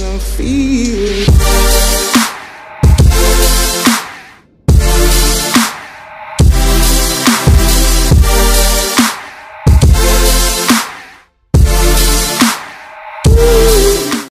I feel feeling